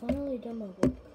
finally done my work.